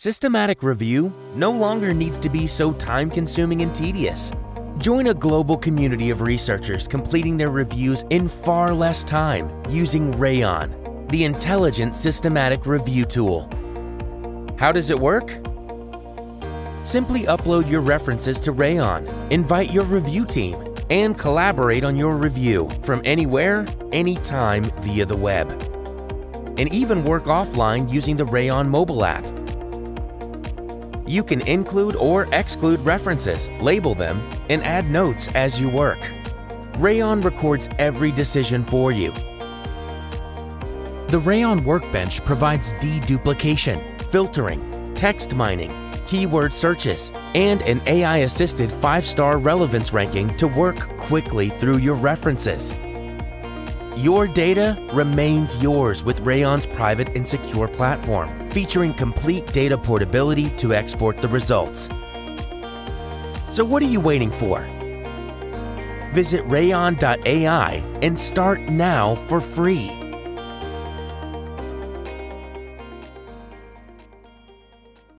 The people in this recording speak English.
Systematic review no longer needs to be so time consuming and tedious. Join a global community of researchers completing their reviews in far less time using Rayyan, the intelligent systematic review tool. How does it work? Simply upload your references to Rayyan, invite your review team, and collaborate on your review from anywhere, anytime via the web. And even work offline using the Rayyan mobile app you can include or exclude references, label them, and add notes as you work. Rayyan records every decision for you. The Rayyan Workbench provides deduplication, filtering, text mining, keyword searches, and an AI-assisted 5-star relevance ranking to work quickly through your references. Your data remains yours with Rayyan's private and secure platform, featuring complete data portability to export the results. So what are you waiting for? Visit rayyan.ai and start now for free.